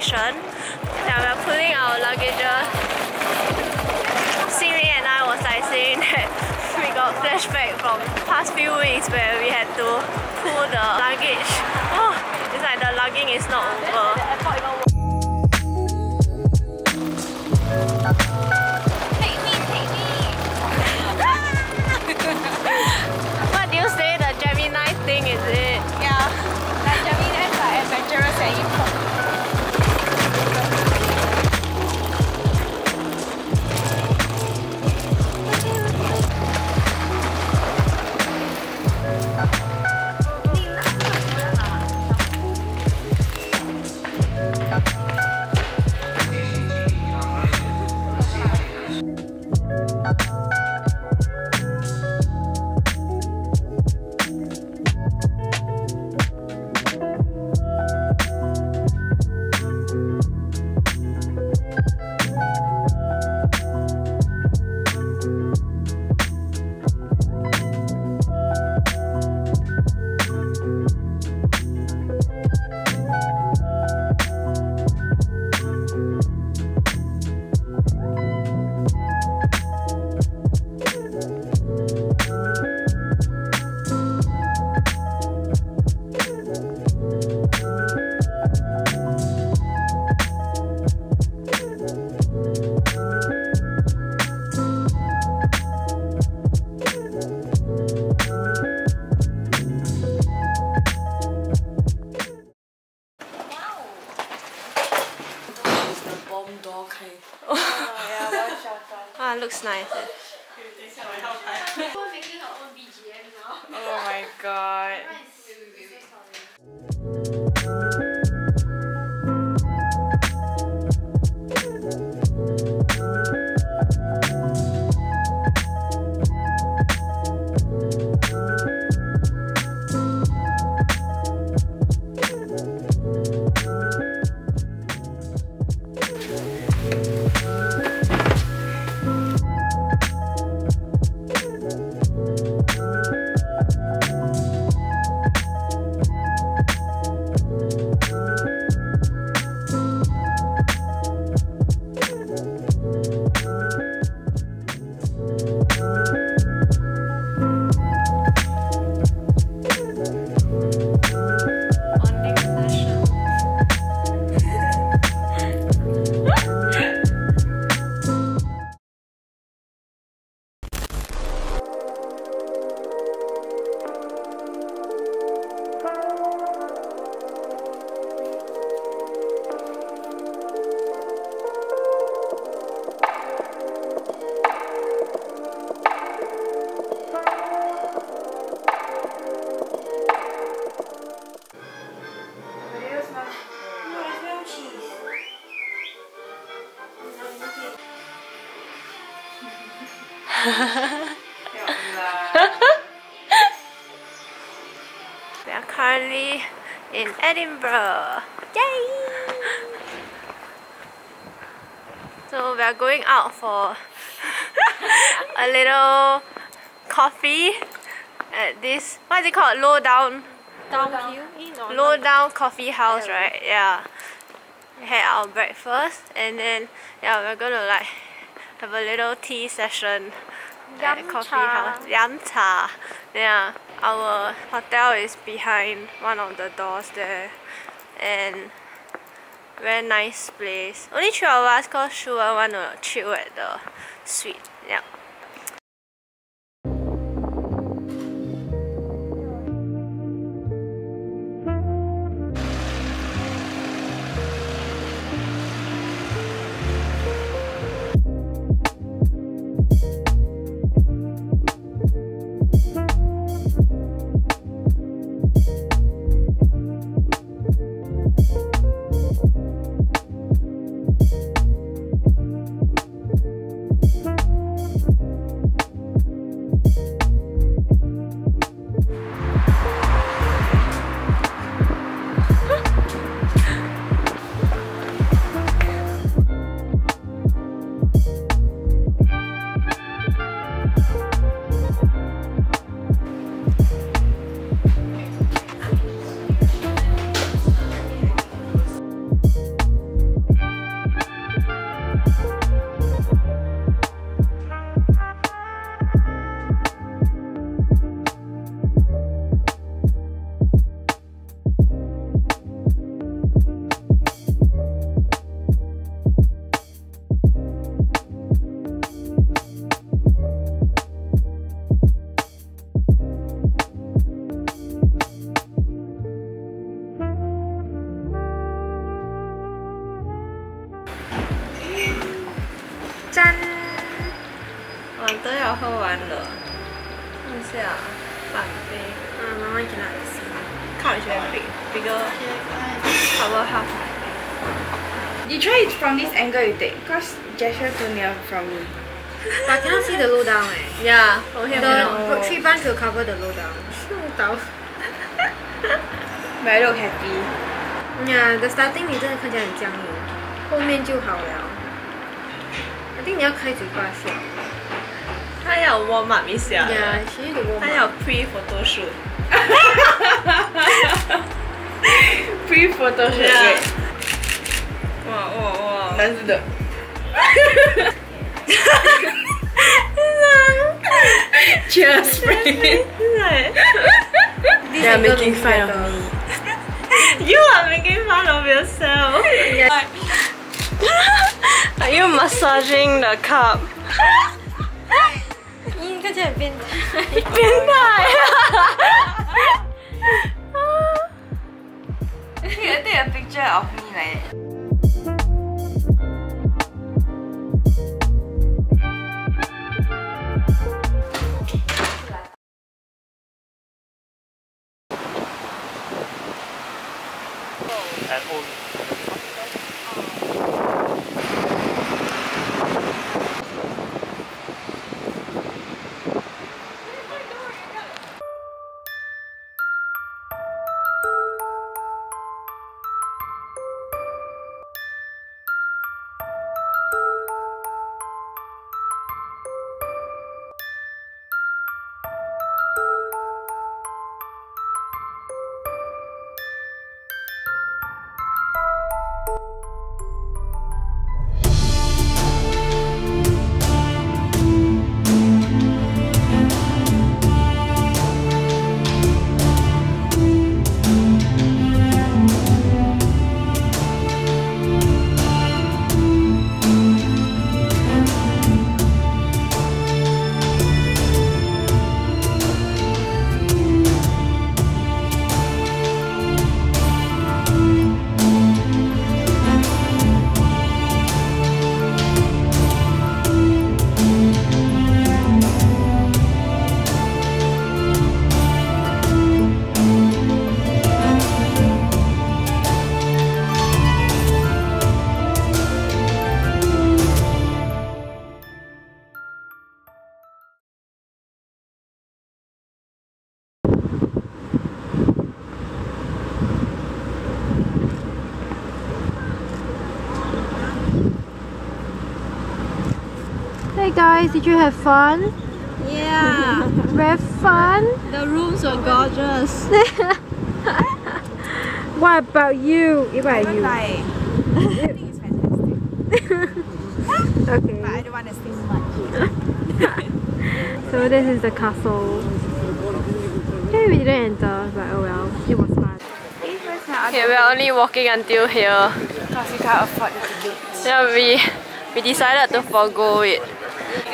station. Now we are pulling our luggage. Siri and I was like saying that we got flashback from past few weeks where we had to pull the luggage. Oh, it's like the lugging is not over. looks nice. oh my god. we are currently in Edinburgh. Yay! So we are going out for a little coffee at this what is it called? Low down down. Lowdown coffee house, right? Yeah. We had our breakfast and then yeah we're gonna like have a little tea session at coffee house. Yum cha. Yeah. Our hotel is behind one of the doors there and very nice place. Only three of us cause Shu want to chill at the suite. Yeah. bigger. Cover half. You try it from this angle you take, cause gesture too near from me. but I cannot see the Lowdown eh. Yeah, from here. The tree branch will cover the Lowdown. Low but I look happy. Yeah, the starting 你真的看起来很僵硬，后面就好了。I think 你要开嘴巴笑。他要 warm up 一下。Yeah, she need to warm up. 他要 pre photo shoot。Pre photo shoot. Yeah. Wait. 哇哇哇！男生的。 Cheers, friend. This They are angle making looks fun of better. me. You are making fun of yourself. Are you massaging the cup? 嗯，看起来很变态。变态！ Here, take a picture of me like that. Guys, did you have fun? Yeah. Very fun? the rooms were gorgeous. What about you? What about you? Like, I think it's fantastic. Okay. But I don't want to say much. So this is the castle. Okay, we didn't enter, but oh well, it was fun. Okay, we're only walking until here. Because we can't afford the tickets. Yeah, we we decided to forego it.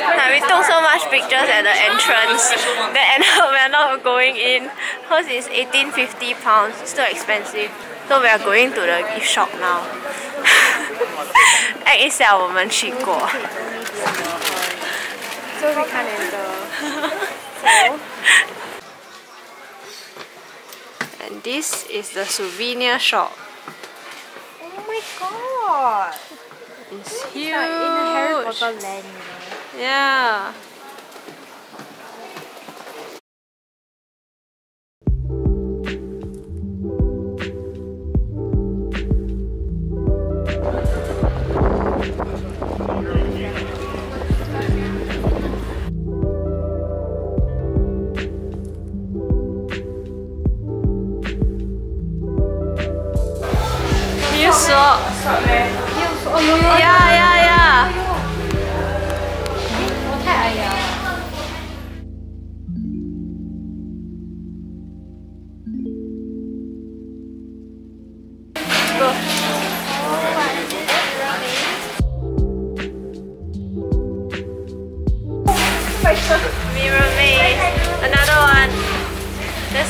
Like, we took so much pictures at the entrance that ended up we're not going in because it's 1850 pounds. It's too expensive. So we are going to the gift shop now. Act 一下我们去过。 So we can't enter. And this is the souvenir shop. Oh my god. It's huge. Like in a Harry Potter land, you know. Yeah.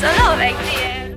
A lot of.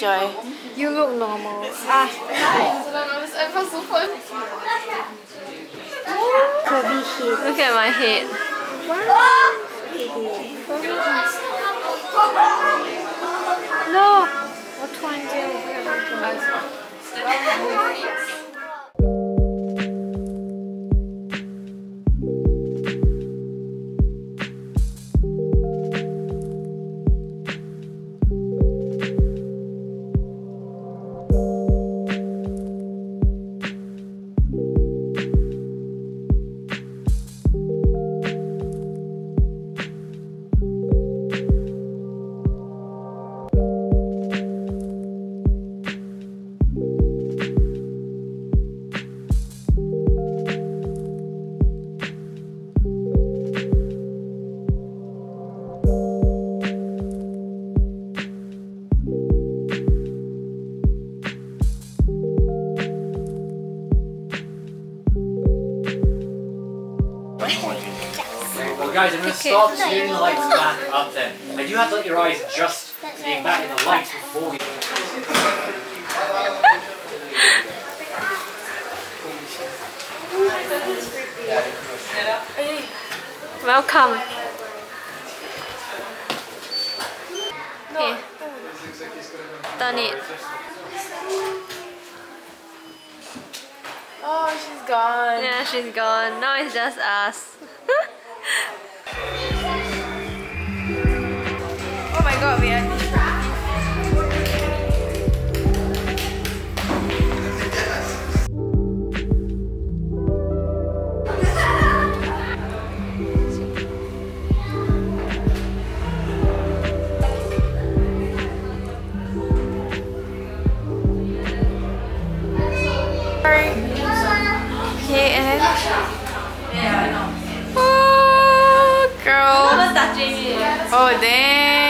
Joy. You look normal. Ah. ah. Look at my head. No. What do you start turning the lights back up then. I do have to let your eyes adjust to being back in the lights before we... Welcome. Okay. Turn it. Oh, she's gone. Yeah, she's gone. Now it's just us. Oh my god, we are Oh, damn,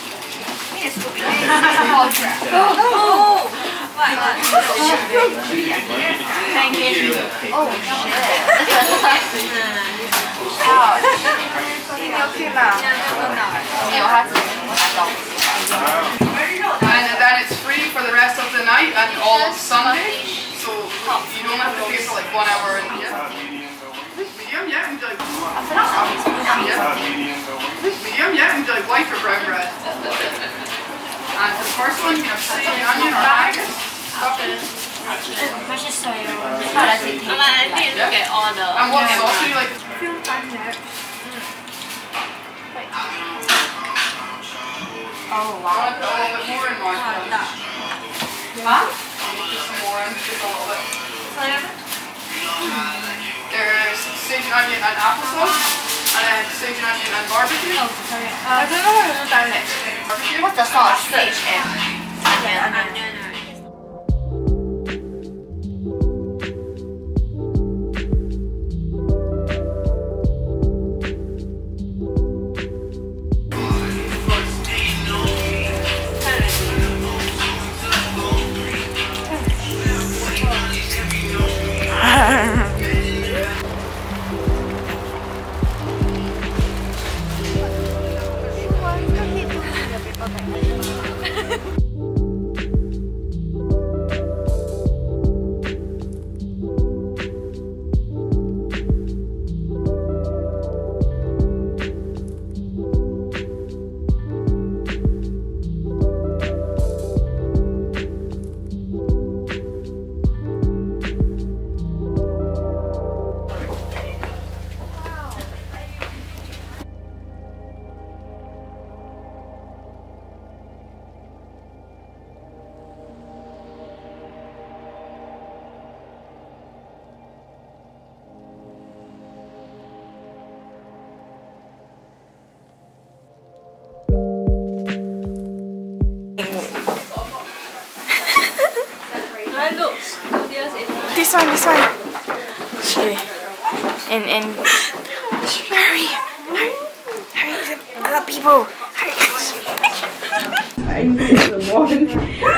And then it's free for the rest of the night and all of Sunday. So you don't have to pay for like one hour and yeah. Medium, yeah, and like. Medium, yeah, and like white or brown bread. And the first one you have sage and onion or haggis. And what sauce do you like? Oh wow. I want to put a little bit more in mine. Huh? Just some more in, just a little bit. There's sage and onion and applesauce, and then sage onion and barbecue. Oh, sorry. I don't know do that next. What's the sauce? Sage and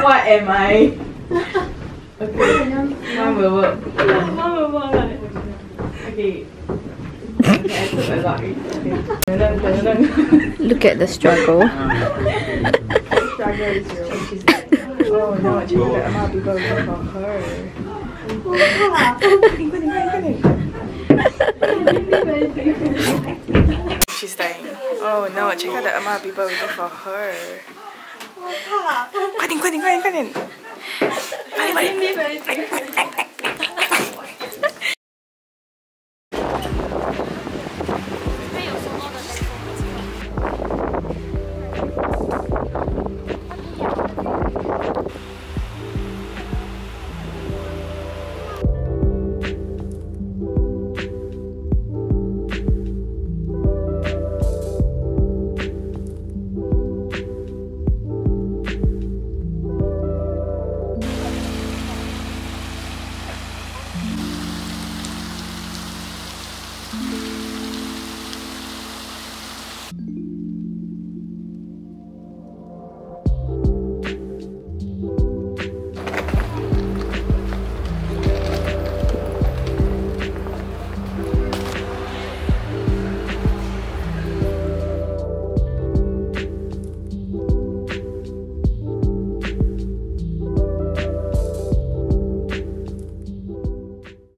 What am I? Okay. Mom will work. Mom will work. Like. Okay. Okay, I took a lot. Okay. Look at the struggle. Struggle is real. Oh no, I checked the amount of people who for her. She's dying. Oh no, check out the amount of people waiting for her. 快点快点快点快点。